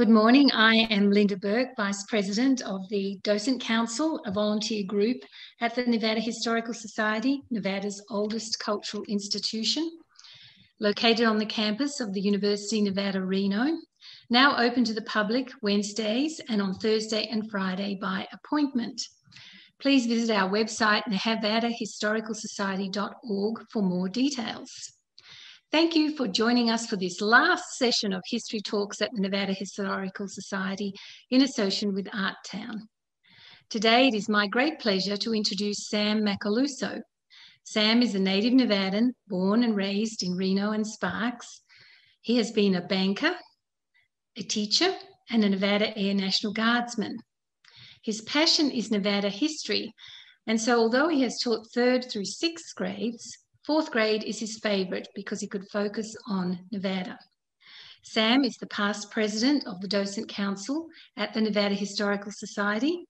Good morning. I am Linda Burke, Vice President of the Docent Council, a volunteer group at the Nevada Historical Society, Nevada's oldest cultural institution, located on the campus of the University of Nevada, Reno, now open to the public Wednesdays and on Thursday and Friday by appointment. Please visit our website, nevadahistoricalsociety.org for more details. Thank you for joining us for this last session of History Talks at the Nevada Historical Society in association with Art Town. Today, it is my great pleasure to introduce Sam Macaluso. Sam is a native Nevadan, born and raised in Reno and Sparks. He has been a banker, a teacher, and a Nevada Air National Guardsman. His passion is Nevada history, and so although he has taught third through sixth grades, Fourth grade is his favourite because he could focus on Nevada. Sam is the past president of the Docent Council at the Nevada Historical Society.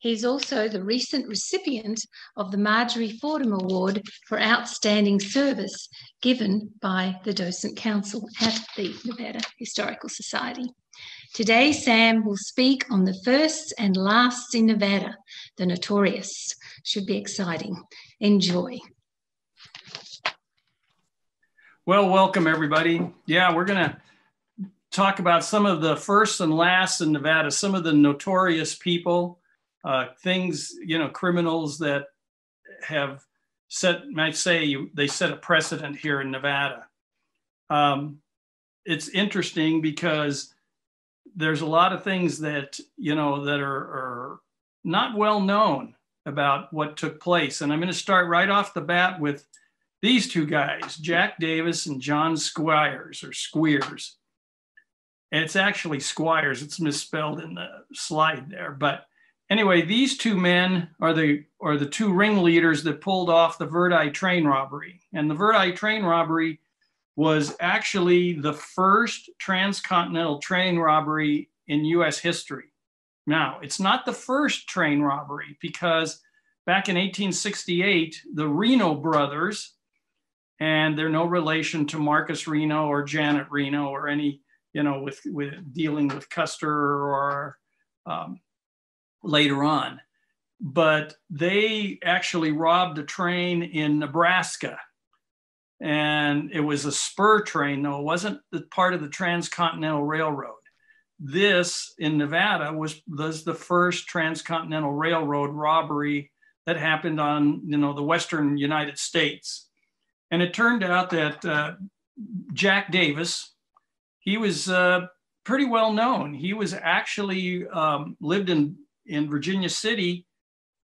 He's also the recent recipient of the Marjorie Fordham Award for Outstanding Service given by the Docent Council at the Nevada Historical Society. Today, Sam will speak on the firsts and lasts in Nevada, the notorious. Should be exciting. Enjoy. Well, welcome everybody. Yeah, we're going to talk about some of the first and last in Nevada, some of the notorious people, uh, things, you know, criminals that have set, might say they set a precedent here in Nevada. Um, it's interesting because there's a lot of things that, you know, that are, are not well known about what took place. And I'm going to start right off the bat with these two guys, Jack Davis and John Squires or Squeers. And it's actually Squires, it's misspelled in the slide there. But anyway, these two men are the are the two ringleaders that pulled off the Verdi train robbery. And the Verdi train robbery was actually the first transcontinental train robbery in US history. Now, it's not the first train robbery because back in 1868, the Reno brothers and they're no relation to Marcus Reno or Janet Reno or any, you know, with, with dealing with Custer or um, later on. But they actually robbed a train in Nebraska. And it was a spur train, though it wasn't the part of the Transcontinental Railroad. This in Nevada was, was the first Transcontinental Railroad robbery that happened on, you know, the Western United States and it turned out that uh, Jack Davis, he was uh, pretty well known. He was actually um, lived in, in Virginia City,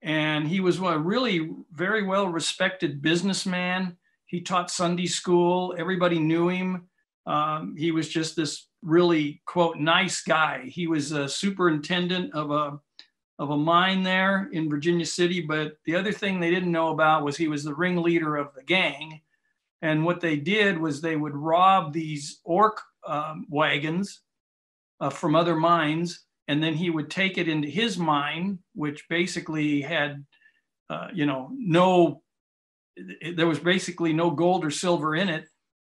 and he was a really very well respected businessman. He taught Sunday school. Everybody knew him. Um, he was just this really quote nice guy. He was a superintendent of a of a mine there in Virginia City. But the other thing they didn't know about was he was the ringleader of the gang and what they did was they would rob these ore um, wagons uh, from other mines, and then he would take it into his mine, which basically had, uh, you know, no, there was basically no gold or silver in it.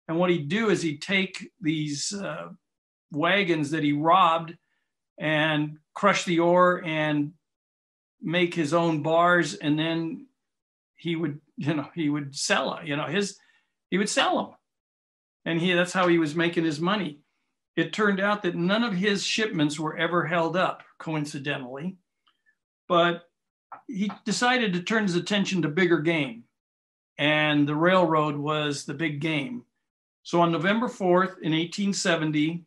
And what he'd do is he'd take these uh, wagons that he robbed and crush the ore and make his own bars, and then he would, you know, he would sell it. You know, his he would sell them. And he, that's how he was making his money. It turned out that none of his shipments were ever held up, coincidentally. But he decided to turn his attention to bigger game. And the railroad was the big game. So on November 4th in 1870,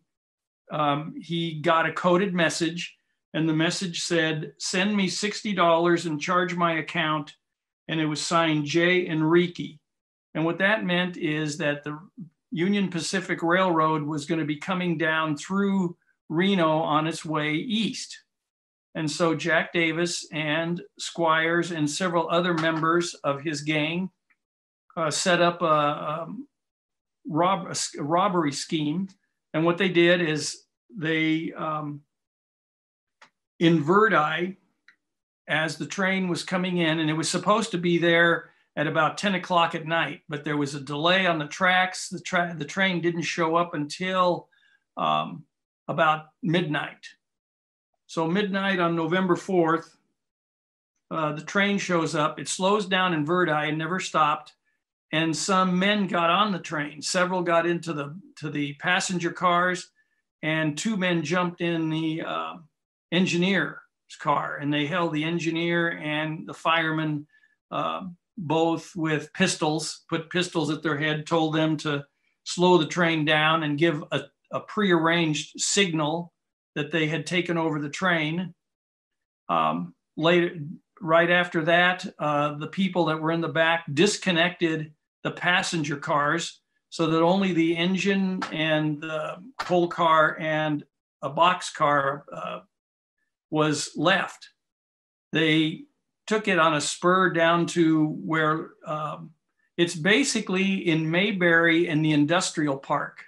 um, he got a coded message, and the message said, Send me $60 and charge my account. And it was signed J. Enrique. And what that meant is that the Union Pacific Railroad was going to be coming down through Reno on its way east. And so Jack Davis and Squires and several other members of his gang uh, set up a, a, um, rob, a, robbery scheme. And what they did is they, um, in Verdi, as the train was coming in, and it was supposed to be there at about 10 o'clock at night, but there was a delay on the tracks. The, tra- the train didn't show up until um, about midnight. So midnight on November 4th, uh, the train shows up. It slows down in Verdi and never stopped. And some men got on the train. Several got into the to the passenger cars, and two men jumped in the uh, engineer's car, and they held the engineer and the fireman uh, both with pistols, put pistols at their head, told them to slow the train down and give a, a prearranged signal that they had taken over the train. Um, later, right after that, uh, the people that were in the back disconnected the passenger cars so that only the engine and the coal car and a box car uh, was left. They took it on a spur down to where um, it's basically in Mayberry in the industrial park.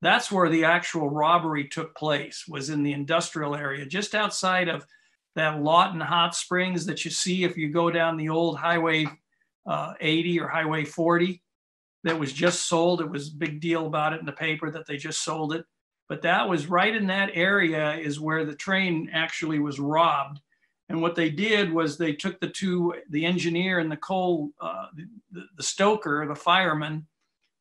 That's where the actual robbery took place, was in the industrial area, just outside of that Lawton Hot Springs that you see if you go down the old Highway uh, 80 or Highway 40 that was just sold. It was a big deal about it in the paper that they just sold it. But that was right in that area is where the train actually was robbed. And what they did was they took the two, the engineer and the coal, uh, the, the stoker, the fireman,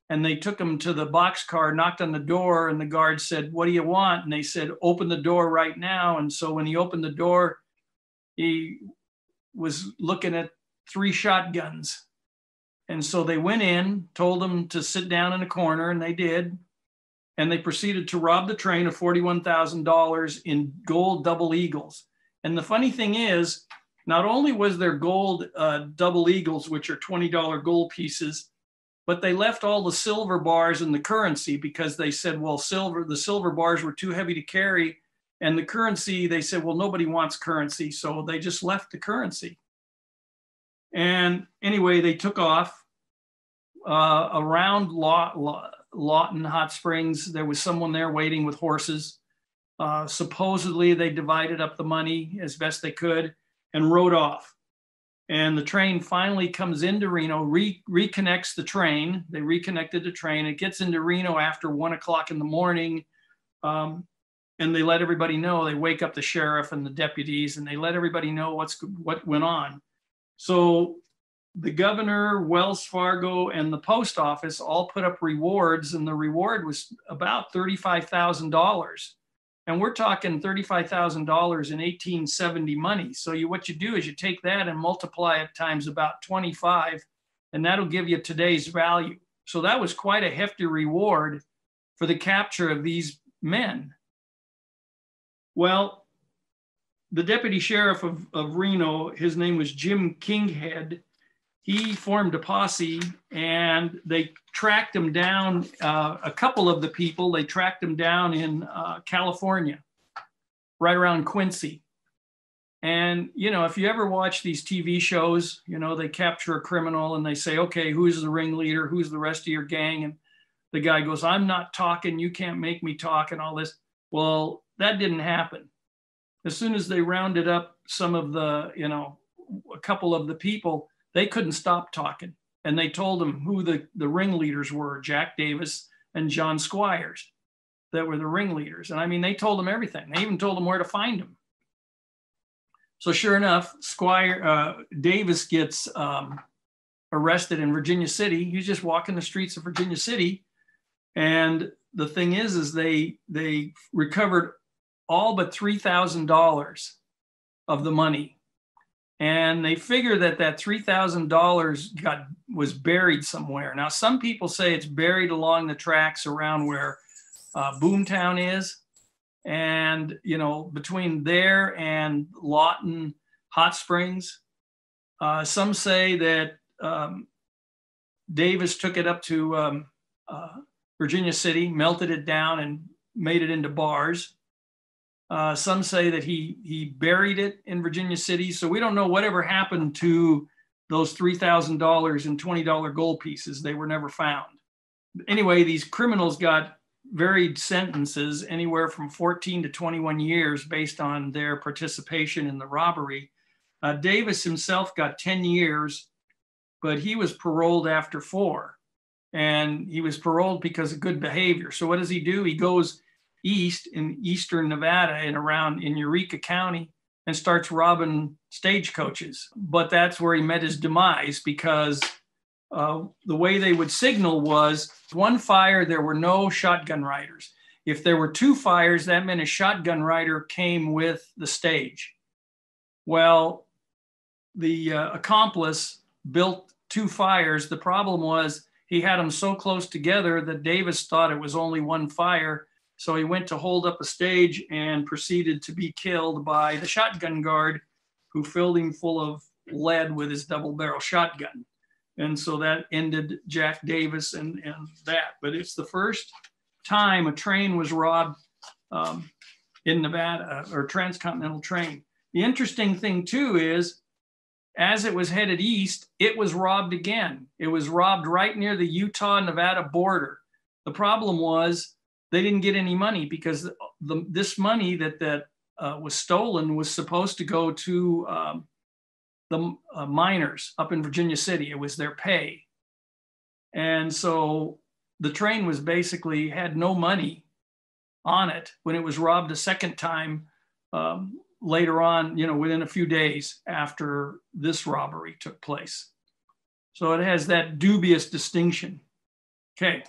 and they took them to the box car, knocked on the door, and the guard said, What do you want? And they said, Open the door right now. And so when he opened the door, he was looking at three shotguns. And so they went in, told them to sit down in a corner, and they did. And they proceeded to rob the train of $41,000 in gold double eagles. And the funny thing is, not only was there gold uh, double eagles, which are $20 gold pieces, but they left all the silver bars in the currency because they said, well, silver, the silver bars were too heavy to carry. And the currency, they said, well, nobody wants currency. So they just left the currency. And anyway, they took off uh, around Law, Law, Lawton Hot Springs. There was someone there waiting with horses. Uh, supposedly, they divided up the money as best they could and rode off. And the train finally comes into Reno, re- reconnects the train. They reconnected the train. It gets into Reno after one o'clock in the morning. Um, and they let everybody know. They wake up the sheriff and the deputies, and they let everybody know what's what went on. So the governor, Wells Fargo, and the post office all put up rewards, and the reward was about thirty-five thousand dollars and we're talking $35,000 in 1870 money. So you, what you do is you take that and multiply it times about 25, and that'll give you today's value. So that was quite a hefty reward for the capture of these men. Well, the deputy sheriff of, of Reno, his name was Jim Kinkead, he formed a posse and they tracked him down. Uh, a couple of the people, they tracked him down in uh, California, right around Quincy. And, you know, if you ever watch these TV shows, you know, they capture a criminal and they say, okay, who's the ringleader? Who's the rest of your gang? And the guy goes, I'm not talking. You can't make me talk and all this. Well, that didn't happen. As soon as they rounded up some of the, you know, a couple of the people, they couldn't stop talking. And they told them who the, the ringleaders were Jack Davis and John Squires, that were the ringleaders. And I mean, they told them everything. They even told them where to find them. So sure enough, Squire uh, Davis gets um, arrested in Virginia City. He's just walking the streets of Virginia City, and the thing is, is they they recovered all but three thousand dollars of the money and they figure that that $3000 got was buried somewhere. Now some people say it's buried along the tracks around where uh, boomtown is. And you know between there and lawton hot springs uh, some say that um, davis took it up to um, uh, virginia city melted it down and made it into bars uh, some say that he he buried it in Virginia City. So we don't know whatever happened to those three thousand dollars and twenty dollar gold pieces. They were never found. Anyway, these criminals got varied sentences, anywhere from 14 to 21 years, based on their participation in the robbery. Uh, Davis himself got 10 years, but he was paroled after four, and he was paroled because of good behavior. So what does he do? He goes east in eastern Nevada and around in Eureka County and starts robbing stagecoaches. But that's where he met his demise because uh, the way they would signal was one fire, there were no shotgun riders. If there were two fires, that meant a shotgun rider came with the stage. Well, the uh, accomplice built two fires. The problem was he had them so close together that Davis thought it was only one fire. So he went to hold up a stage and proceeded to be killed by the shotgun guard who filled him full of lead with his double barrel shotgun. And so that ended Jack Davis and, and that. But it's the first time a train was robbed um, in Nevada or transcontinental train. The interesting thing too is as it was headed east, it was robbed again. It was robbed right near the Utah Nevada border. The problem was they didn't get any money because the, this money that, that uh, was stolen was supposed to go to um, the uh, miners up in Virginia City. It was their pay. And so the train was basically had no money on it when it was robbed a second time um, later on, you know, within a few days after this robbery took place. So it has that dubious distinction. Okay.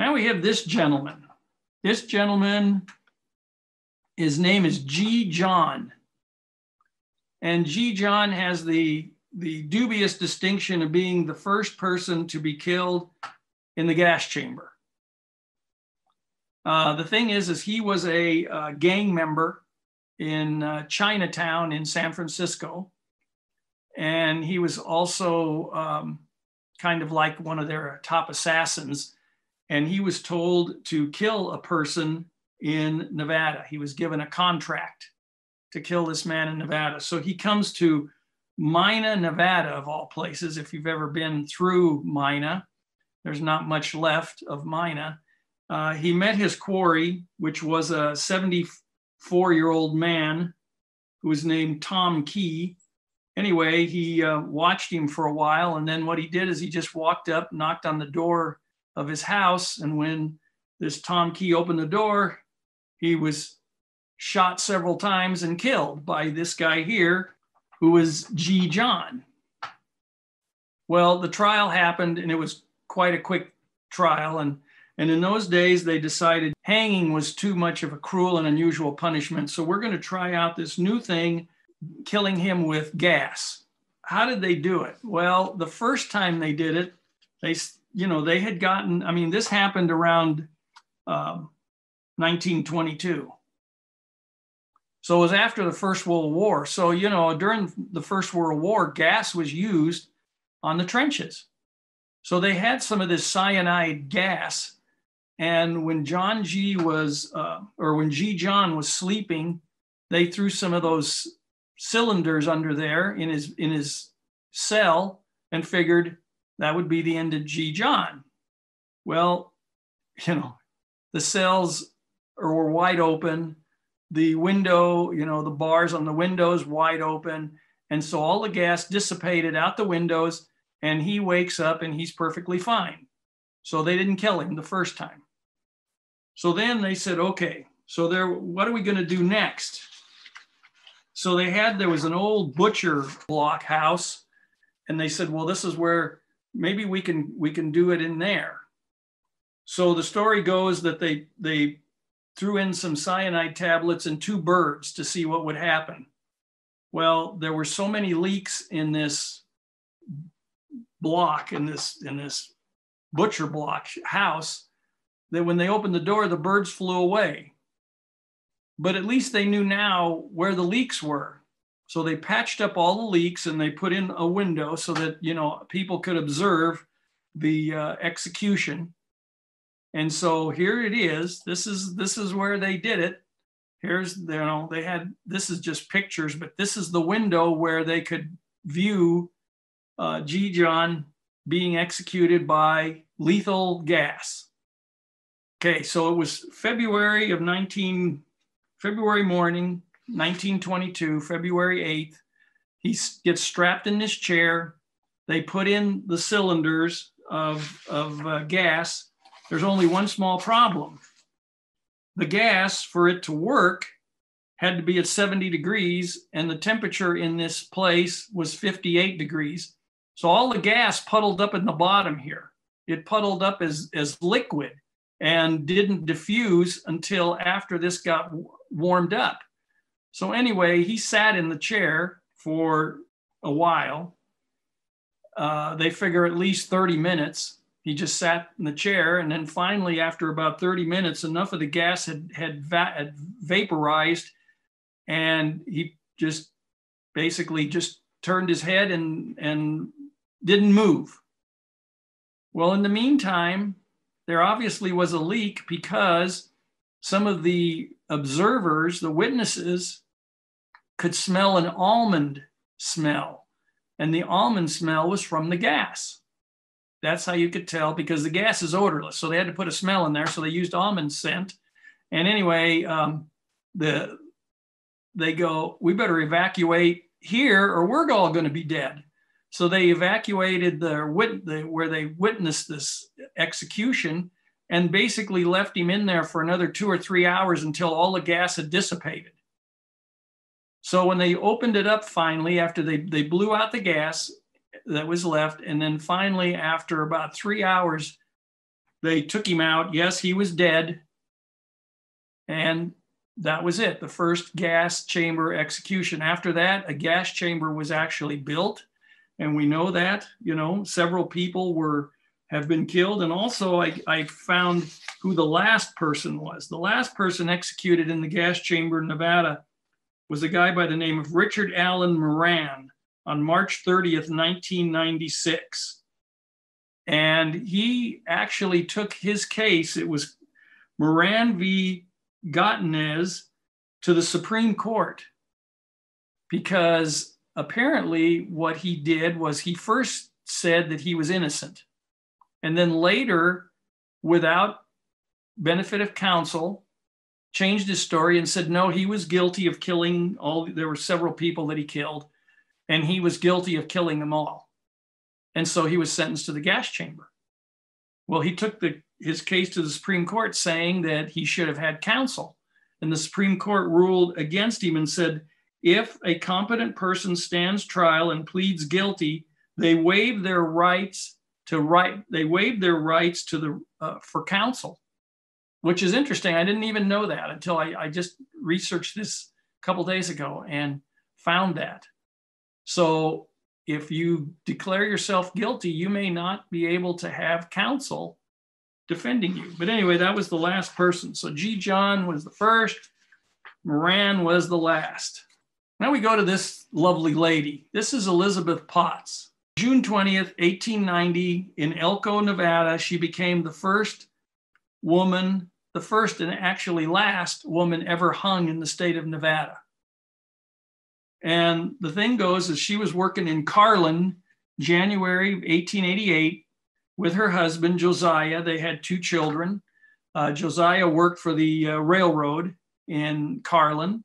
Now we have this gentleman. This gentleman, his name is Gee Jon. And Gee Jon has the, the dubious distinction of being the first person to be killed in the gas chamber. Uh, the thing is, is he was a uh, gang member in uh, Chinatown in San Francisco. And he was also um, kind of like one of their top assassins. And he was told to kill a person in Nevada. He was given a contract to kill this man in Nevada. So he comes to Mina, Nevada, of all places. If you've ever been through Mina, there's not much left of Mina. Uh, he met his quarry, which was a 74 year old man who was named Tom Kee. Anyway, he uh, watched him for a while. And then what he did is he just walked up, knocked on the door of his house. And when this Tom Kee opened the door, he was shot several times and killed by this guy here, who was Gee Jon. Well, the trial happened and it was quite a quick trial. And and in those days, they decided hanging was too much of a cruel and unusual punishment. So we're going to try out this new thing, killing him with gas. How did they do it? Well, the first time they did it, they, you know, they had gotten, I mean, this happened around um, 1922. So it was after the First World War. So, you know, during the First World War, gas was used on the trenches. So they had some of this cyanide gas and when John G was, uh, or when Gee Jon was sleeping, they threw some of those cylinders under there in his in his cell and figured that would be the end of Gee Jon. Well, you know, the cells were wide open, the window, you know, the bars on the windows wide open, and so all the gas dissipated out the windows, and he wakes up and he's perfectly fine. So they didn't kill him the first time. So then they said, okay, so there, what are we going to do next? So they had, there was an old butcher block house, and they said, well, this is where maybe we can we can do it in there. So the story goes that they they threw in some cyanide tablets and two birds to see what would happen. Well, there were so many leaks in this block in this in this butcher block house that when they opened the door, the birds flew away. But at least they knew now where the leaks were. So they patched up all the leaks and they put in a window so that you know people could observe the uh, execution. And so here it is. This is this is where they did it. Here's you know they had this is just pictures, but this is the window where they could view uh, Gee Jon being executed by lethal gas. Okay, so it was February of 19, February morning, 1922, February 8th. He gets strapped in this chair. They put in the cylinders of, of uh, gas. There's only one small problem. the gas, for it to work, had to be at 70 degrees, and the temperature in this place was 58 degrees. So all the gas puddled up in the bottom here. It puddled up as, as liquid and didn't diffuse until after this got warmed up. So, anyway, he sat in the chair for a while. Uh, they figure at least 30 minutes. He just sat in the chair. And then finally, after about 30 minutes, enough of the gas had, had, va- had vaporized. And he just basically just turned his head and, and didn't move. Well, in the meantime, there obviously was a leak because some of the observers, the witnesses, could smell an almond smell. And the almond smell was from the gas. That's how you could tell because the gas is odorless. So they had to put a smell in there. So they used almond scent. And anyway, um, the they go, we better evacuate here or we're all going to be dead. So they evacuated the, the where they witnessed this execution and basically left him in there for another two or three hours until all the gas had dissipated. So when they opened it up finally, after they, they blew out the gas that was left, and then finally, after about three hours, they took him out. Yes, he was dead. And that was it, the first gas chamber execution. After that, a gas chamber was actually built and we know that you know several people were have been killed. And also I, I found who the last person was. The last person executed in the gas chamber in nevada was a guy by the name of richard allen moran on march 30th 1996 and he actually took his case. It was moran v. Godinez to the supreme court because apparently what he did was he first said that he was innocent and then later without benefit of counsel changed his story and said no he was guilty of killing all there were several people that he killed and he was guilty of killing them all. And so he was sentenced to the gas chamber. Well he took the, his case to the supreme court saying that he should have had counsel. And the supreme court ruled against him and said if a competent person stands trial and pleads guilty, they waive their rights to right. They waived their rights to the uh, for counsel, which is interesting. I didn't even know that until I, I just researched this a couple days ago and found that. So if you declare yourself guilty, you may not be able to have counsel defending you. But anyway, that was the last person. So Gee Jon was the first, Moran was the last. Now we go to this lovely lady. This is Elizabeth Potts. June 20th, 1890, in Elko, Nevada, she became the first woman, the first and actually last woman ever hung in the state of Nevada. And the thing goes is she was working in Carlin, January 1888, with her husband, Josiah. They had two children. Uh, Josiah worked for the uh, railroad in Carlin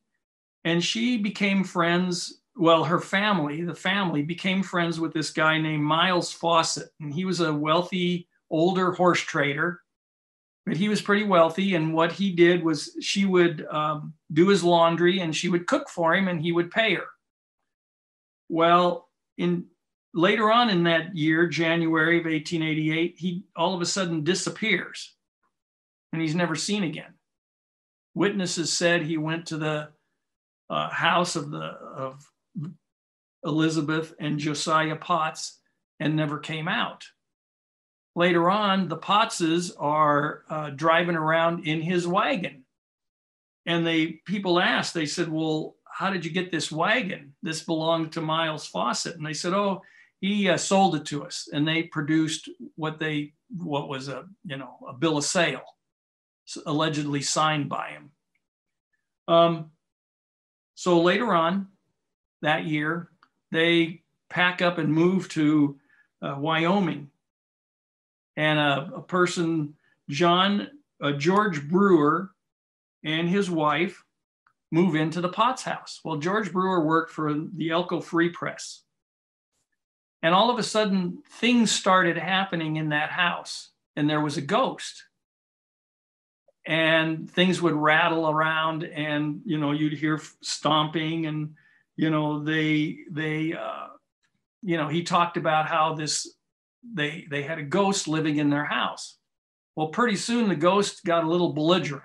and she became friends well her family the family became friends with this guy named miles fawcett and he was a wealthy older horse trader but he was pretty wealthy and what he did was she would um, do his laundry and she would cook for him and he would pay her. Well in later on in that year january of 1888 he all of a sudden disappears and he's never seen again. Witnesses said he went to the uh, house of the of Elizabeth and Josiah Potts and never came out. Later on, the Pottses are uh, driving around in his wagon, and they people asked. They said, "Well, how did you get this wagon? This belonged to Miles Fawcett." And they said, "Oh, he uh, sold it to us." And they produced what they what was a you know a bill of sale, allegedly signed by him. Um, so later on that year, they pack up and move to uh, Wyoming. And a, a person, John uh, George Brewer, and his wife move into the Potts house. Well, George Brewer worked for the Elko Free Press. And all of a sudden, things started happening in that house, and there was a ghost. and things would rattle around and you know you'd hear stomping and you know they they uh, you know he talked about how this they they had a ghost living in their house. Well pretty soon the ghost got a little belligerent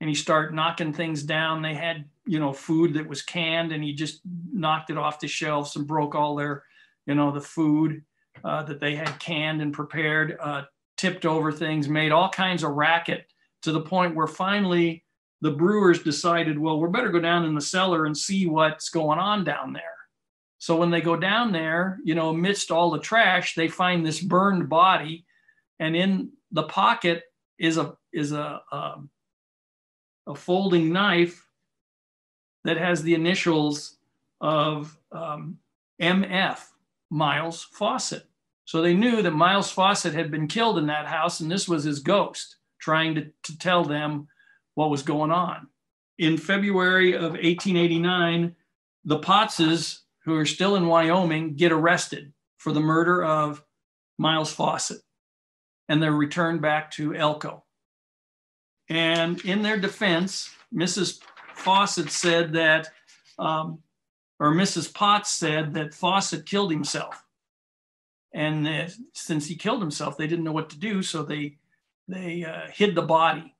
and he started knocking things down. They had you know food that was canned and he just knocked it off the shelves and broke all their you know the food uh, that they had canned and prepared uh, tipped over things, made all kinds of racket to the point where finally the brewers decided, well, we better go down in the cellar and see what's going on down there. So when they go down there, you know, amidst all the trash, they find this burned body, and in the pocket is a is a um, a folding knife that has the initials of um, MF, Miles Fawcett. So they knew that Miles Fawcett had been killed in that house, and this was his ghost trying to, to tell them what was going on. In February of 1889, the Pottses, who are still in Wyoming, get arrested for the murder of Miles Fawcett, and they're returned back to Elko. And in their defense, Mrs. Fawcett said that, um, or Mrs. Potts said that Fawcett killed himself and uh, since he killed himself, they didn't know what to do, so they they uh, hid the body.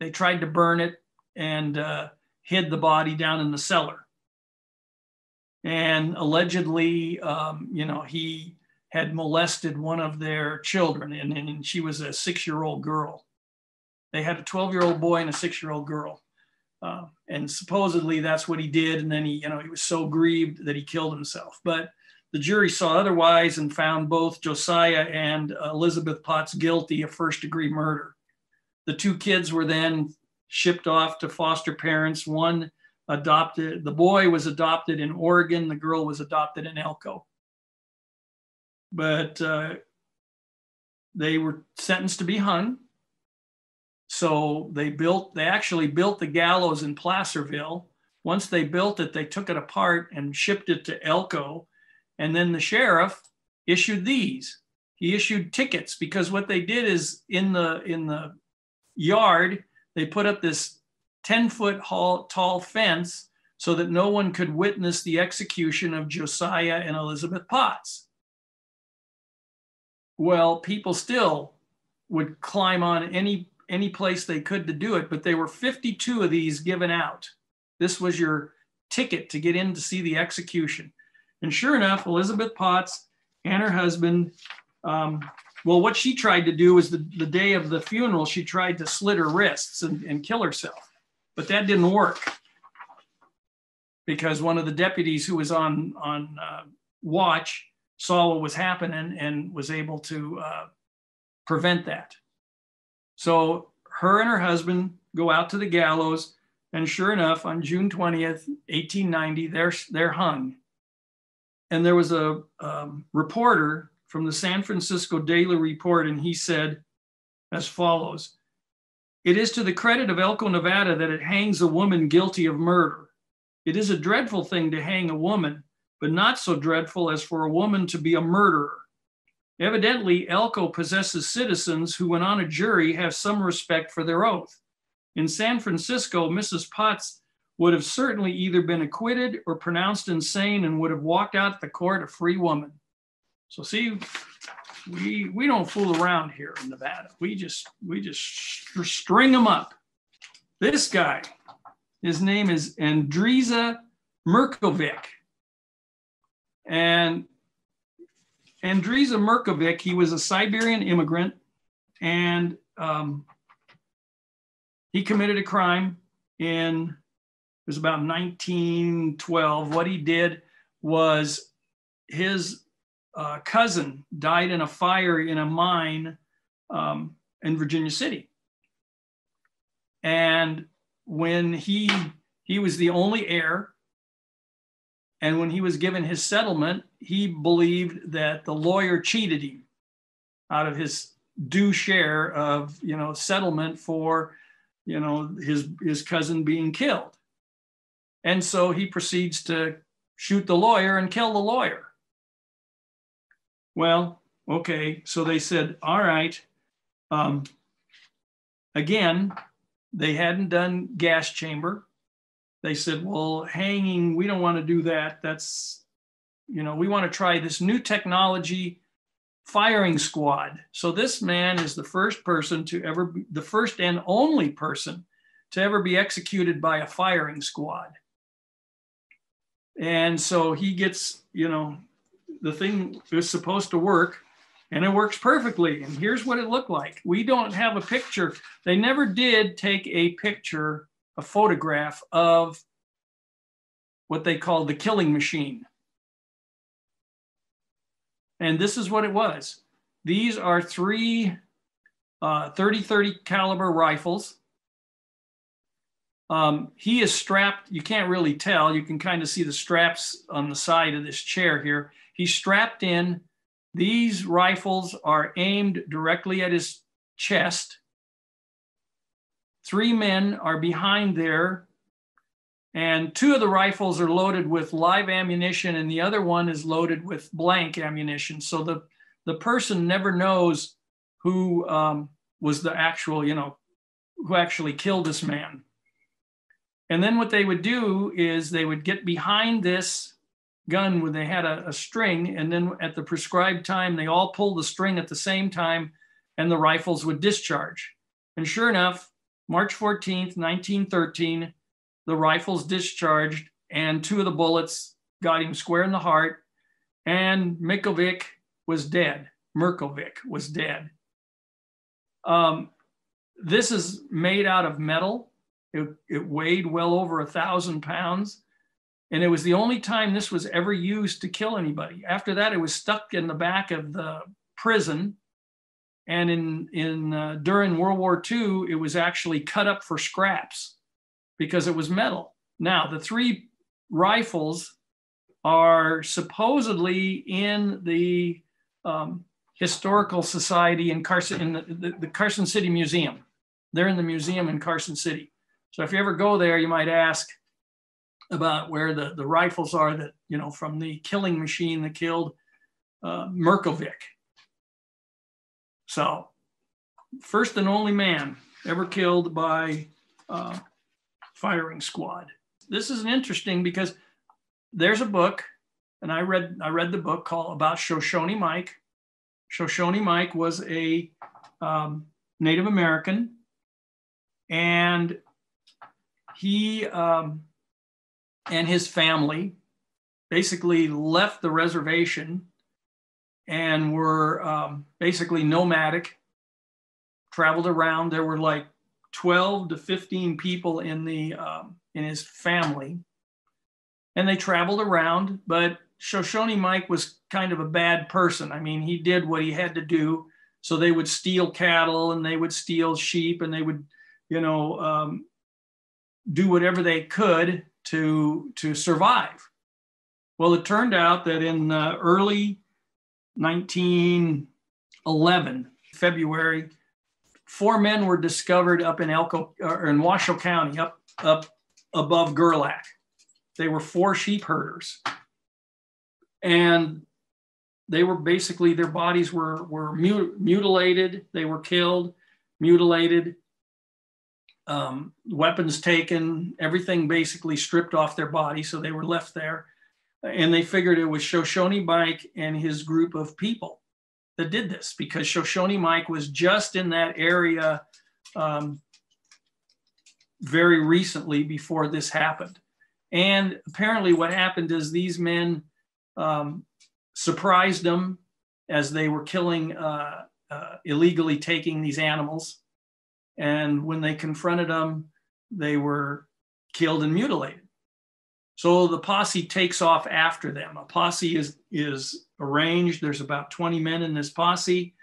They tried to burn it and uh, hid the body down in the cellar. And allegedly, um, you know, he had molested one of their children, and, and she was a six-year-old girl. They had a 12-year-old boy and a six-year-old girl. Uh, and supposedly that's what he did. And then he, you know, he was so grieved that he killed himself. But the jury saw otherwise and found both Josiah and Elizabeth Potts guilty of first degree murder. The two kids were then shipped off to foster parents. One adopted, the boy was adopted in Oregon, the girl was adopted in Elko. But uh, they were sentenced to be hung. So they built, they actually built the gallows in Placerville. Once they built it, they took it apart and shipped it to Elko and then the sheriff issued these. He issued tickets because what they did is in the in the yard they put up this 10 foot tall fence so that no one could witness the execution of Josiah and Elizabeth Potts. Well, people still would climb on any any place they could to do it, but there were 52 of these given out. This was your ticket to get in to see the execution. And sure enough, Elizabeth Potts and her husband, um, well, what she tried to do was the, the day of the funeral, she tried to slit her wrists and, and kill herself. But that didn't work because one of the deputies who was on, on uh, watch saw what was happening and was able to uh, prevent that. So her and her husband go out to the gallows, and sure enough, on June 20th, 1890, they're, they're hung and there was a um, reporter from the San Francisco Daily Report, and he said as follows It is to the credit of Elko, Nevada, that it hangs a woman guilty of murder. It is a dreadful thing to hang a woman, but not so dreadful as for a woman to be a murderer. Evidently, Elko possesses citizens who, when on a jury, have some respect for their oath. In San Francisco, Mrs. Potts would have certainly either been acquitted or pronounced insane and would have walked out of the court a free woman. So see, we we don't fool around here in Nevada. We just we just string them up. This guy, his name is Andriza Mircovich. And Andriza Mircovich, he was a Siberian immigrant and um, he committed a crime in it was about 1912. What he did was his uh, cousin died in a fire in a mine um, in Virginia City. And when he he was the only heir, and when he was given his settlement, he believed that the lawyer cheated him out of his due share of you know settlement for you know his his cousin being killed and so he proceeds to shoot the lawyer and kill the lawyer. Well, okay, so they said, all right, um, again, they hadn't done gas chamber. They said, well, hanging, we don't want to do that. That's, you know, we want to try this new technology firing squad. So this man is the first person to ever be the first and only person to ever be executed by a firing squad. And so he gets, you know, the thing is supposed to work and it works perfectly. And here's what it looked like. We don't have a picture. They never did take a picture, a photograph of what they called the killing machine. And this is what it was. These are three uh, 30 30 caliber rifles. Um, he is strapped, you can't really tell. You can kind of see the straps on the side of this chair here. He's strapped in. These rifles are aimed directly at his chest. Three men are behind there, and two of the rifles are loaded with live ammunition, and the other one is loaded with blank ammunition. So the, the person never knows who um, was the actual, you know, who actually killed this man. And then what they would do is they would get behind this gun when they had a, a, string, and then at the prescribed time, they all pulled the string at the same time, and the rifles would discharge. And sure enough, March 14th, 1913, the rifles discharged, and two of the bullets got him square in the heart, and Mikovic was dead. Mircovich was dead. Um, this is made out of metal it, it weighed well over a thousand pounds. And it was the only time this was ever used to kill anybody. After that, it was stuck in the back of the prison. And in, in uh, during World War II, it was actually cut up for scraps because it was metal. Now, the three rifles are supposedly in the um, Historical Society in Carson, in the, the, the Carson City Museum. They're in the museum in Carson City. So if you ever go there, you might ask about where the, the rifles are that, you know, from the killing machine that killed uh, Mircovich. So first and only man ever killed by uh, firing squad. This is interesting because there's a book, and I read I read the book called about Shoshone Mike. Shoshone Mike was a um, Native American, and he um, and his family basically left the reservation and were um, basically nomadic, traveled around. There were like 12 to 15 people in the um, in his family, and they traveled around. But Shoshone Mike was kind of a bad person. I mean, he did what he had to do. So they would steal cattle and they would steal sheep and they would, you know, um, do whatever they could to, to survive. Well, it turned out that in uh, early 1911, February, four men were discovered up in Elko or in Washoe County, up up above Gerlach. They were four sheep herders, and they were basically their bodies were were mutilated. They were killed, mutilated, um, weapons taken, everything basically stripped off their body. So they were left there. And they figured it was Shoshone Mike and his group of people that did this because Shoshone Mike was just in that area um, very recently before this happened. And apparently, what happened is these men um, surprised them as they were killing, uh, uh, illegally taking these animals and when they confronted them, they were killed and mutilated. So the posse takes off after them. A posse is, is arranged. There's about 20 men in this posse,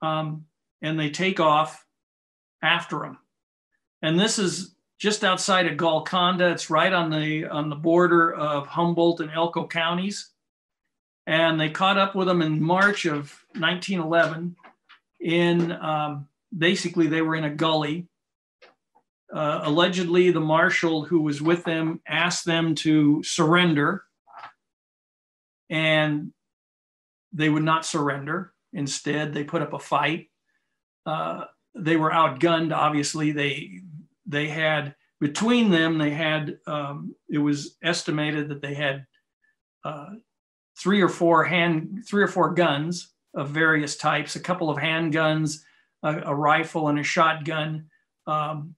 um, and they take off after them. And this is just outside of Golconda. It's right on the on the border of Humboldt and Elko counties. And they caught up with them in March of 1911 in um, basically they were in a gully. Uh, allegedly, the marshal who was with them asked them to surrender, and they would not surrender. Instead, they put up a fight. Uh, they were outgunned. Obviously, they they had between them they had um, it was estimated that they had uh, three or four hand three or four guns of various types, a couple of handguns, a, a rifle, and a shotgun. Um,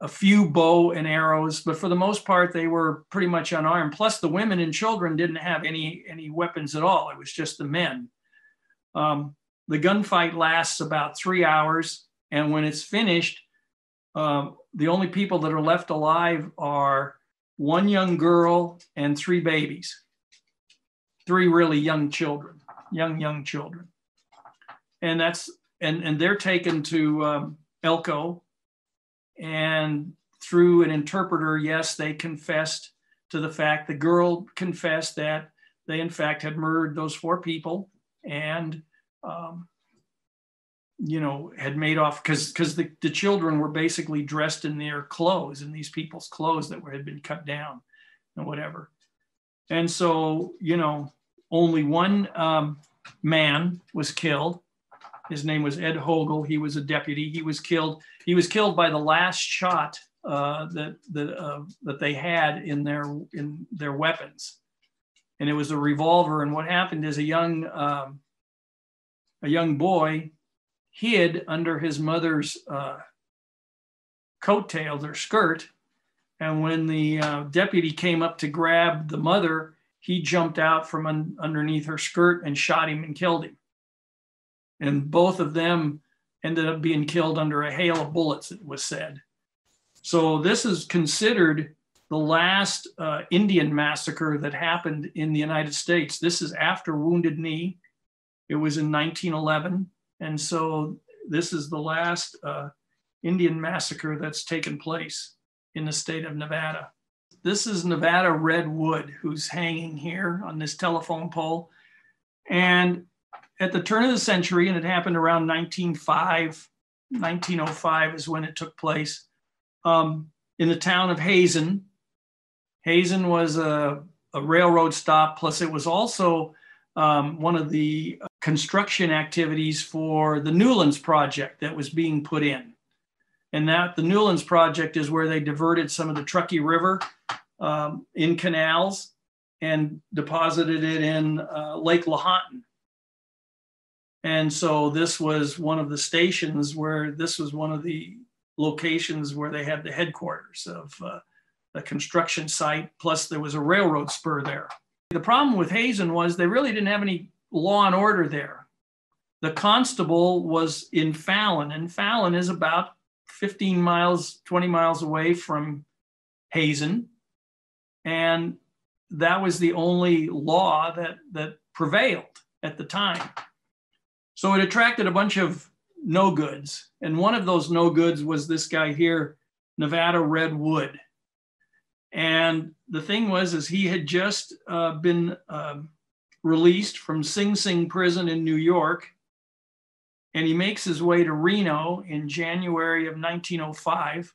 a few bow and arrows, but for the most part, they were pretty much unarmed. Plus, the women and children didn't have any any weapons at all. It was just the men. Um, the gunfight lasts about three hours, and when it's finished, um, the only people that are left alive are one young girl and three babies, three really young children, young young children, and that's and and they're taken to um, Elko, and through an interpreter, yes, they confessed to the fact. The girl confessed that they in fact had murdered those four people and um, you know had made off because because the, the children were basically dressed in their clothes in these people's clothes that were, had been cut down and whatever and so you know only one um, man was killed his name was ed Hogle he was a deputy. He was killed. He was killed by the last shot uh, that that uh, that they had in their in their weapons. And it was a revolver. And what happened is a young um, a young boy hid under his mother's uh, coattails or skirt, and when the uh, deputy came up to grab the mother, he jumped out from un- underneath her skirt and shot him and killed him. And both of them ended up being killed under a hail of bullets. It was said. So this is considered the last uh, Indian massacre that happened in the United States. This is after Wounded Knee. It was in 1911. And so this is the last uh, Indian massacre that's taken place in the state of Nevada. This is Nevada Redwood, who's hanging here on this telephone pole. And at the turn of the century, and it happened around 1905, 1905 is when it took place, um, in the town of Hazen, Hazen was a, a railroad stop, plus it was also um, one of the construction activities for the Newlands project that was being put in. And that the Newlands project is where they diverted some of the Truckee River um, in canals and deposited it in uh, Lake Lahontan. And so this was one of the stations where this was one of the locations where they had the headquarters of uh, a construction site, plus there was a railroad spur there. The problem with Hazen was they really didn't have any law and order there. The constable was in Fallon, and Fallon is about 15 miles, 20 miles away from Hazen. And that was the only law that, that prevailed at the time. So it attracted a bunch of no goods. And one of those no goods was this guy here, Nevada Red Wood. And the thing was, is he had just uh, been um, released from Sing Sing prison in New York, and he makes his way to Reno in January of 1905.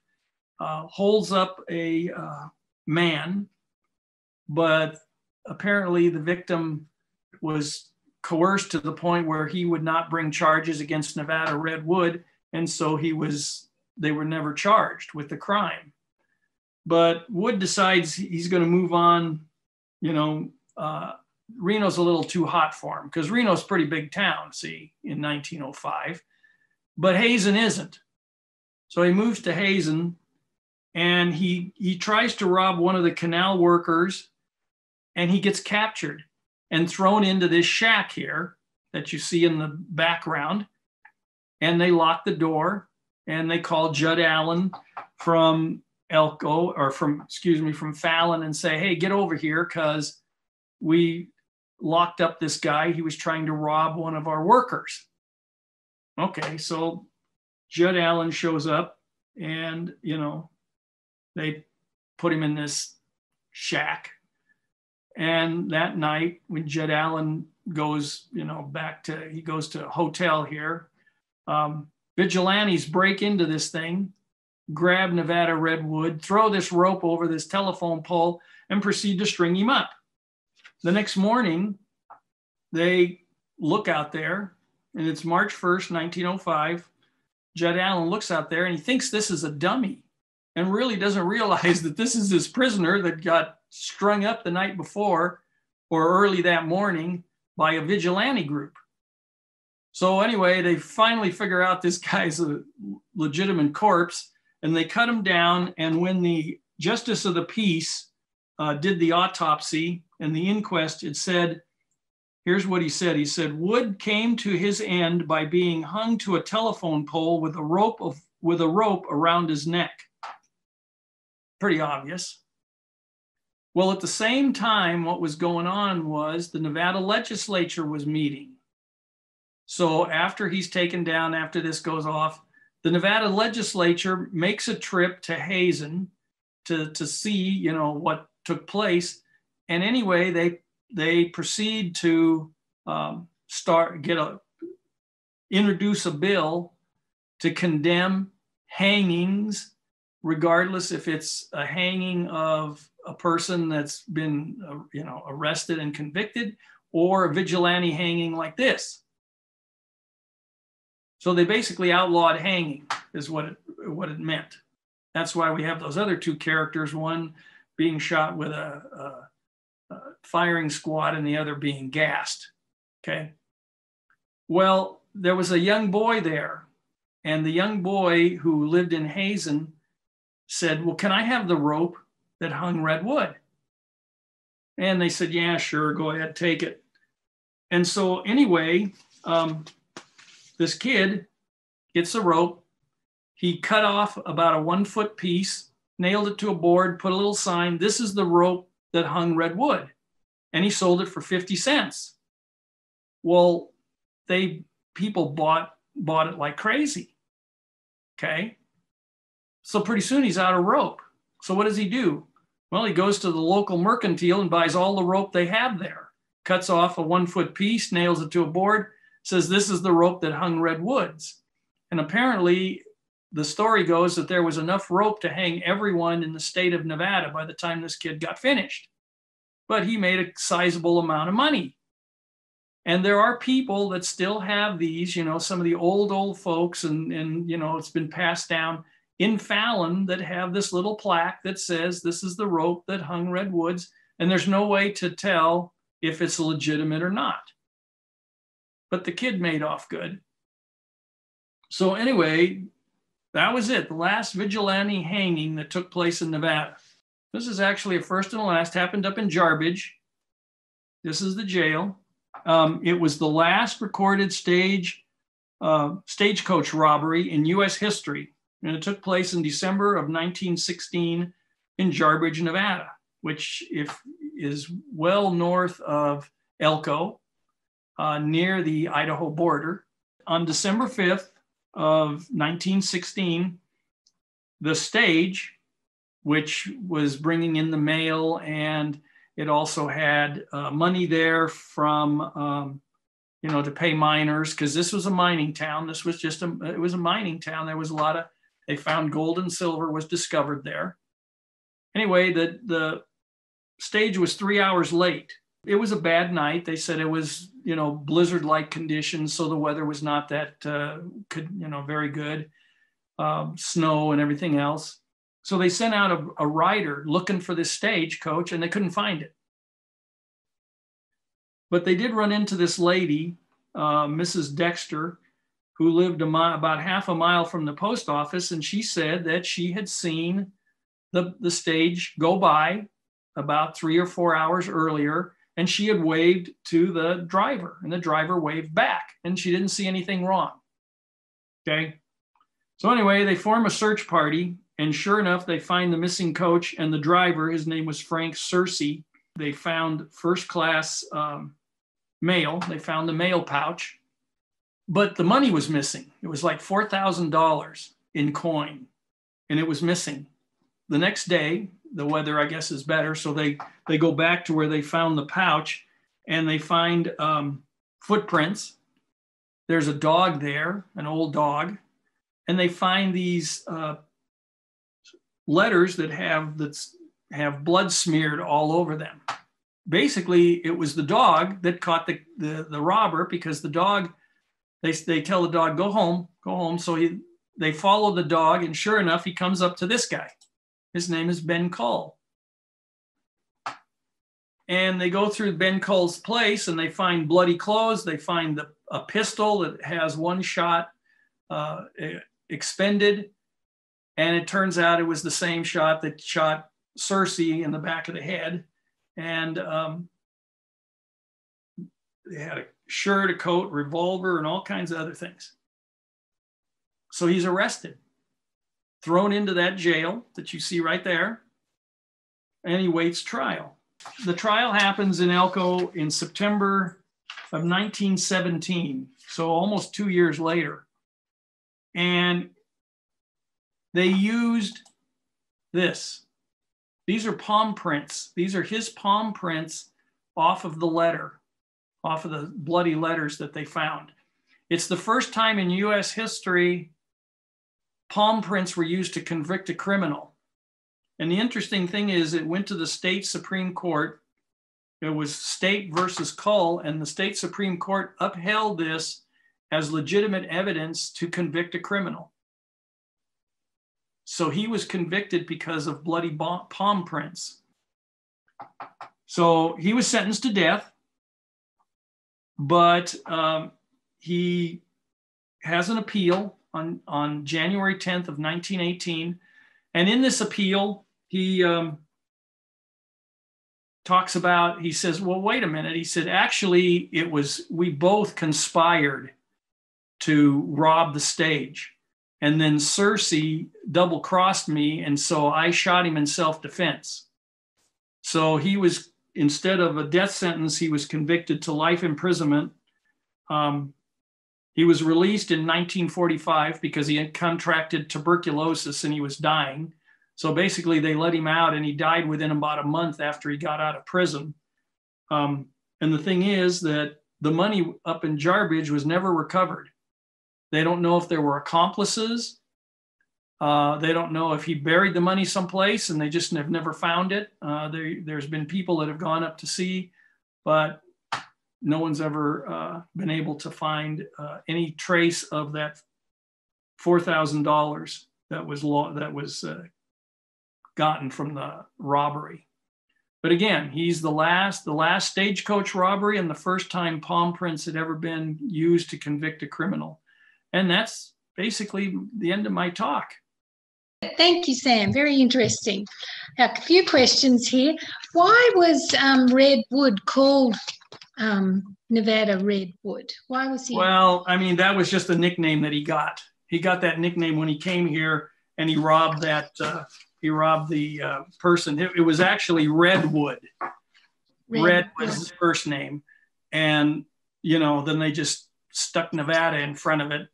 Uh, holds up a uh, man, but apparently the victim was coerced to the point where he would not bring charges against Nevada Redwood. And so he was they were never charged with the crime. But Wood decides he's going to move on. You know, uh, Reno's a little too hot for him because Reno's pretty big town, see, in 1905. But Hazen isn't. So he moves to Hazen and he, he tries to rob one of the canal workers and he gets captured and thrown into this shack here that you see in the background. And they lock the door and they call Judd Allen from Elko or from, excuse me, from Fallon and say, hey, get over here because we locked up this guy. He was trying to rob one of our workers. Okay, so Judd Allen shows up and, you know, they put him in this shack. And that night, when Jed Allen goes, you know, back to, he goes to a hotel here, um, vigilantes break into this thing grab Nevada redwood, throw this rope over this telephone pole, and proceed to string him up. The next morning, they look out there, and it's March 1st, 1905. Judd Allen looks out there and he thinks this is a dummy and really doesn't realize that this is his prisoner that got strung up the night before or early that morning by a vigilante group. So anyway, they finally figure out this guy's a legitimate corpse and they cut him down. And when the justice of the peace uh, did the autopsy and the inquest, it said, here's what he said. He said, Wood came to his end by being hung to a telephone pole with a rope of with a rope around his neck. Pretty obvious. Well, at the same time, what was going on was the Nevada legislature was meeting. So after he's taken down, after this goes off, the Nevada legislature makes a trip to Hazen to, to see, you know, what took place. And anyway, they they proceed to um, start get a introduce a bill to condemn hangings, regardless if it's a hanging of a person that's been uh, you know arrested and convicted or a vigilante hanging like this. So they basically outlawed hanging, is what it, what it meant. That's why we have those other two characters, one being shot with a, a, a firing squad and the other being gassed. Okay. Well, there was a young boy there, and the young boy who lived in Hazen said, Well, can I have the rope that hung Red Wood? And they said, Yeah, sure, go ahead, take it. And so, anyway, um, this kid gets a rope. He cut off about a one foot piece, nailed it to a board, put a little sign. This is the rope that hung red wood. And he sold it for 50 cents. Well, they people bought bought it like crazy. Okay. So pretty soon he's out of rope. So what does he do? Well, he goes to the local mercantile and buys all the rope they have there, cuts off a one foot piece, nails it to a board, says this is the rope that hung red woods. And apparently, the story goes that there was enough rope to hang everyone in the state of Nevada by the time this kid got finished. But he made a sizable amount of money. And there are people that still have these, you know, some of the old, old folks, and, and you know, it's been passed down in Fallon that have this little plaque that says this is the rope that hung redwoods. And there's no way to tell if it's legitimate or not but the kid made off good. So, anyway, that was it. The last vigilante hanging that took place in Nevada. This is actually a first and last, happened up in Jarbidge. This is the jail. Um, it was the last recorded stage uh, stagecoach robbery in U.S. history, and it took place in December of 1916 in Jarbidge, Nevada, which if is well north of Elko uh, near the Idaho border. On December 5th of 1916, the stage, which was bringing in the mail and it also had uh, money there from, um, you know, to pay miners because this was a mining town. This was just a, it was a mining town. There was a lot of, they found gold and silver was discovered there. Anyway, the, the stage was three hours late. It was a bad night. They said it was, you know, blizzard-like conditions, so the weather was not that uh, could, you know, very good. Um, snow and everything else. So they sent out a, a rider looking for this stagecoach, and they couldn't find it. But they did run into this lady, uh, Mrs. Dexter, who lived a mi- about half a mile from the post office, and she said that she had seen the, the stage go by about three or four hours earlier and she had waved to the driver and the driver waved back and she didn't see anything wrong. Okay? So anyway they form a search party and sure enough they find the missing coach and the driver. His name was frank searcy. They found first class um, mail. They found the mail pouch but the money was missing it was like $4000 in coin and it was missing the next day the weather, I guess, is better. So they they go back to where they found the pouch, and they find um, footprints. There's a dog there, an old dog, and they find these uh, letters that have that's have blood smeared all over them. Basically, it was the dog that caught the, the, the robber because the dog, they, they tell the dog, go home, go home. So he, they follow the dog, and sure enough, he comes up to this guy. His name is Ben Kuhl. And they go through Ben Kuhl's place and they find bloody clothes. They find the, a pistol that has one shot uh, expended. And it turns out it was the same shot that shot Searcy in the back of the head. And um, they had a shirt, a coat, revolver, and all kinds of other things. So he's arrested, thrown into that jail that you see right there, and he waits trial. The trial happens in Elko in September of 1917, so almost two years later. And they used this. These are palm prints. These are his palm prints off of the letter, off of the bloody letters that they found. It's the first time in US history palm prints were used to convict a criminal. And the interesting thing is, it went to the state Supreme Court. It was state versus Kuhl, and the state Supreme Court upheld this as legitimate evidence to convict a criminal. So he was convicted because of bloody palm prints. So he was sentenced to death, but um, he has an appeal on, on January 10th of 1918. And in this appeal, he um, talks about, he says, well, wait a minute. He said, actually, it was, we both conspired to rob the stage. And then Searcy double crossed me. And so I shot him in self defense. So he was, instead of a death sentence, he was convicted to life imprisonment. Um, he was released in 1945 because he had contracted tuberculosis and he was dying. So basically, they let him out and he died within about a month after he got out of prison. Um, and the thing is that the money up in Jarbidge was never recovered. They don't know if there were accomplices. Uh, they don't know if he buried the money someplace and they just have never found it. Uh, there, there's been people that have gone up to see, but no one's ever uh, been able to find uh, any trace of that four thousand dollars that was that was uh, gotten from the robbery. But again, he's the last the last stagecoach robbery and the first time palm prints had ever been used to convict a criminal, and that's basically the end of my talk. Thank you, Sam. Very interesting. A few questions here. Why was um, red wood called um, Nevada Redwood? Why was he? Well, I mean, that was just a nickname that he got. He got that nickname when he came here and he robbed that. Uh, he robbed the uh, person. It, it, was actually Redwood. Red, Red was his first name, and you know, then they just stuck Nevada in front of it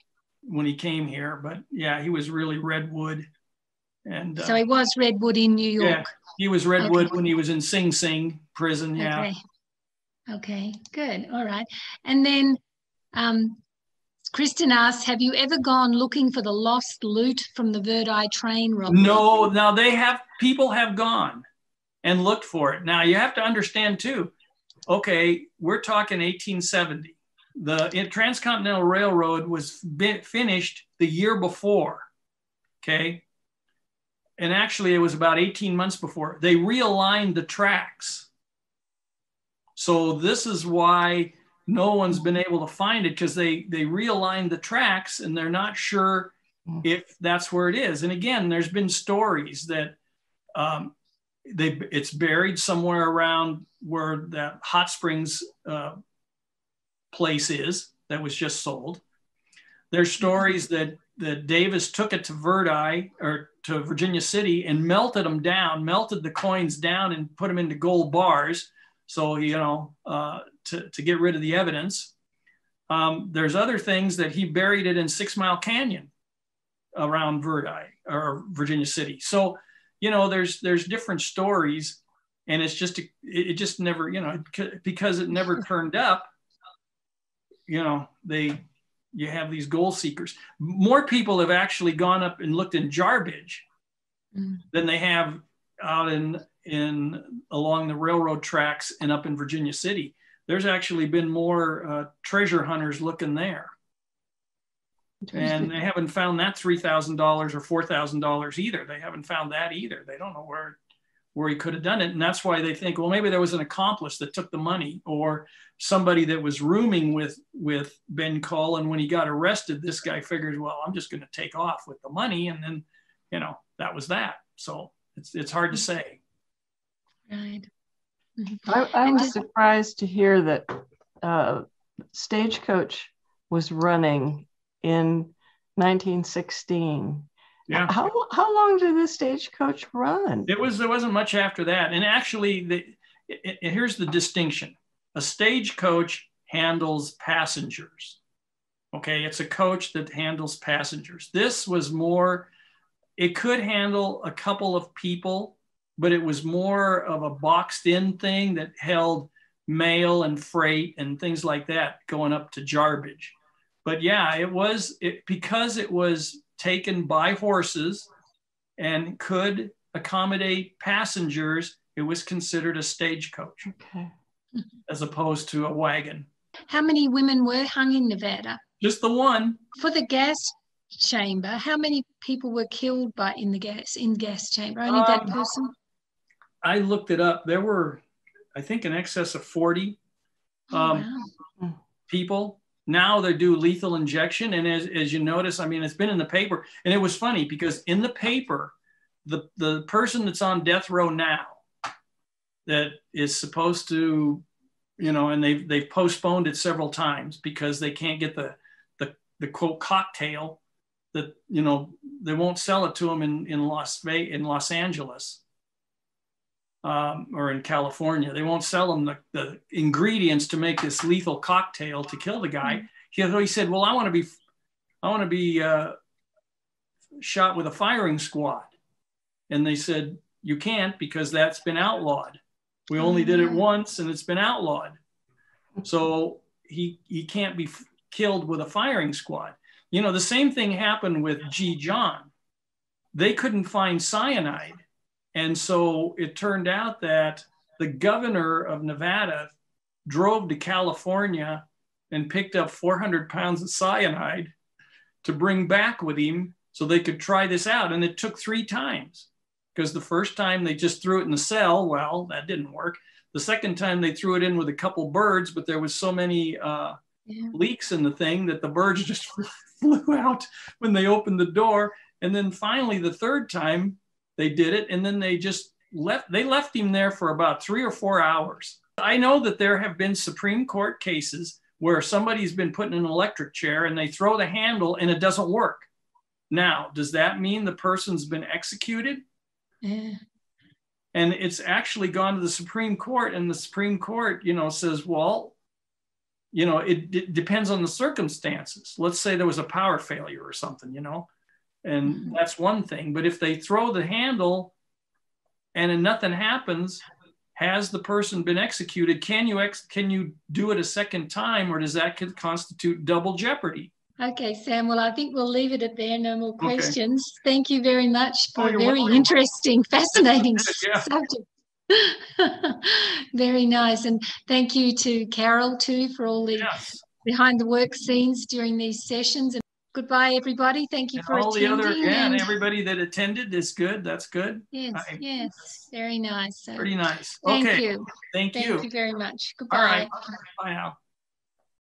when he came here. But yeah, he was really Redwood. And uh, so he was Redwood in New York. Yeah, he was Redwood okay. when he was in Sing Sing prison. Yeah. Okay. Okay, good. All right. And then um, Kristen asks, have you ever gone looking for the lost loot from the Verdi train robbery? No, now they have, people have gone and looked for it. Now you have to understand too, okay, we're talking 1870. The Transcontinental Railroad was finished the year before, okay? And actually it was about 18 months before. They realigned the tracks so this is why no one's been able to find it because they they realigned the tracks and they're not sure hmm. if that's where it is. And again, there's been stories that um, they it's buried somewhere around where that hot springs uh, place is that was just sold. There's stories that that Davis took it to Verdi or to Virginia City and melted them down, melted the coins down and put them into gold bars so, you know, uh, to, to get rid of the evidence. Um, there's other things that he buried it in Six Mile Canyon around Verdi or Virginia City. So, you know, there's there's different stories, and it's just it, it just never, you know, because it never turned up. You know, they you have these goal seekers. More people have actually gone up and looked in Jarbidge mm. than they have out in in along the railroad tracks and up in Virginia City. There's actually been more uh, treasure hunters looking there. and they haven't found that three thousand dollars or four thousand dollars either. They haven't found that either. They don't know where where he could have done it, and that's why they think, well, maybe there was an accomplice that took the money, or somebody that was rooming with with Ben Kuhl, and when he got arrested, this guy figures, well, I'm just going to take off with the money, and then, you know, that was that. So it's it's hard to say. Right. I, I was surprised to hear that uh, Stagecoach was running in 1916. Yeah. How how long did the stagecoach run? It was there wasn't much after that, and actually, the it, it, here's the distinction: a stagecoach handles passengers. Okay, it's a coach that handles passengers. This was more. It could handle a couple of people, but it was more of a boxed-in thing that held mail and freight and things like that going up to Jarbidge but yeah, it was it, because it was taken by horses and could accommodate passengers. It was considered a stagecoach okay. as opposed to a wagon. How many women were hung in Nevada? Just the one. For the gas chamber, how many people were killed by in the gas in gas chamber? Only um, that person. I looked it up. There were, I think, in excess of forty um, wow. people now they do lethal injection. And as, as you notice, I mean, it's been in the paper. And it was funny because in the paper, the, the person that's on death row now that is supposed to, you know, and they've, they've postponed it several times because they can't get the, the, the quote cocktail that, you know, they won't sell it to them in, in Las Vegas, in Los Angeles um, or in California. They won't sell them the, the, ingredients to make this lethal cocktail to kill the guy. Mm-hmm. He, he said, "Well, I want to be, I want to be uh, shot with a firing squad," and they said, "You can't because that's been outlawed. We only did it mm-hmm. once, and it's been outlawed. So he he can't be f- killed with a firing squad." You know, the same thing happened with Gee Jon. They couldn't find cyanide and so it turned out that the governor of Nevada drove to California and picked up 400 pounds of cyanide to bring back with him so they could try this out. And it took three times because the first time they just threw it in the cell. Well, that didn't work. The second time they threw it in with a couple birds, but there was so many uh, yeah. leaks in the thing that the birds just flew out when they opened the door. And then finally, the third time, they did it, and then they just left. They left him there for about three or four hours. I know that there have been Supreme Court cases where somebody's been put in an electric chair and they throw the handle and it doesn't work. Now, does that mean the person's been executed? Yeah. And it's actually gone to the Supreme Court, and the Supreme Court, you know, says, well, you know, it, it depends on the circumstances. Let's say there was a power failure or something, you know, and mm-hmm. that's one thing but if they throw the handle and then nothing happens has the person been executed can you ex- can you do it a second time or does that constitute double jeopardy okay sam well i think we'll leave it at there no more questions okay. thank you very much for oh, a very welcome. interesting fascinating yeah. subject very nice and thank you to carol too for all the yes. behind the work scenes during these sessions Goodbye, everybody. Thank you and for all attending. the other, yeah, and everybody that attended is good. That's good. Yes, I, yes, very nice. So, pretty nice. Thank okay. you. Thank, thank you. Thank you very much. Goodbye. All right. Bye now.